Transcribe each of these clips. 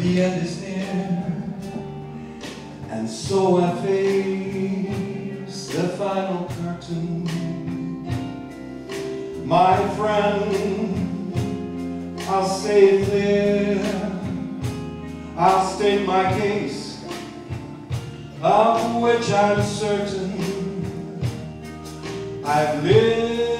the end is near, and so I face the final curtain. My friend, I'll say it clear, I'll state my case, of which I'm certain. I've lived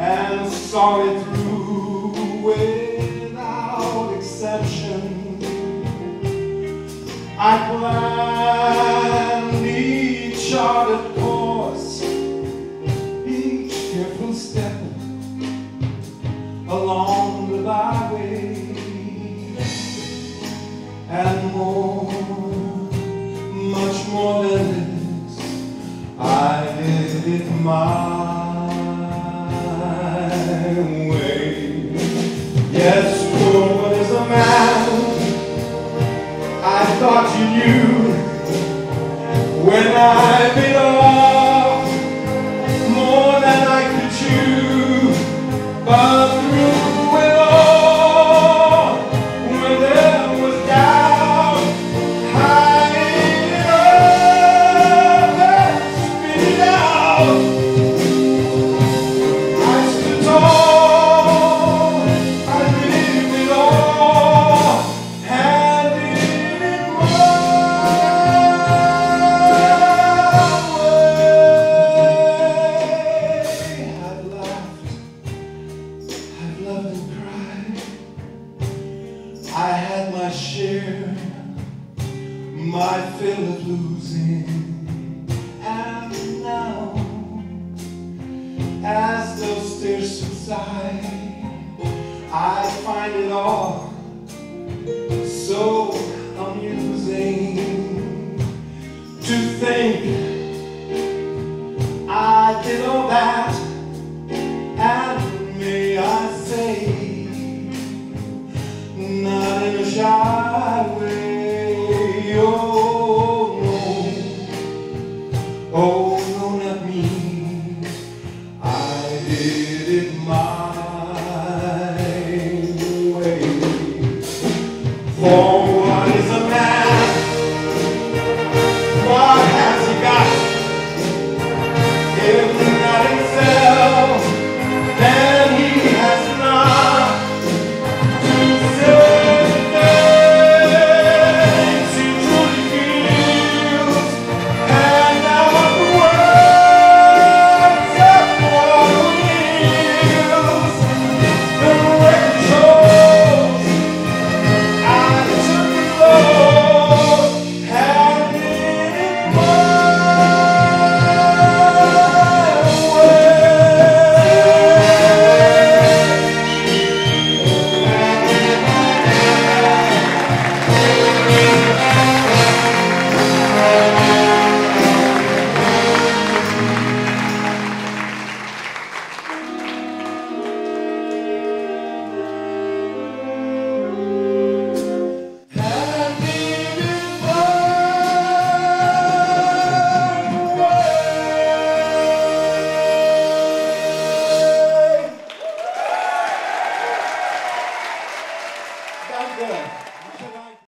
and saw it through without exception. I planned each charted course each careful step along the byway and more, much more than this, I did it my Yes, woman is a man. I thought you knew I had my share, my fill of losing, and now, as those tears subside, I find it all so amusing to think For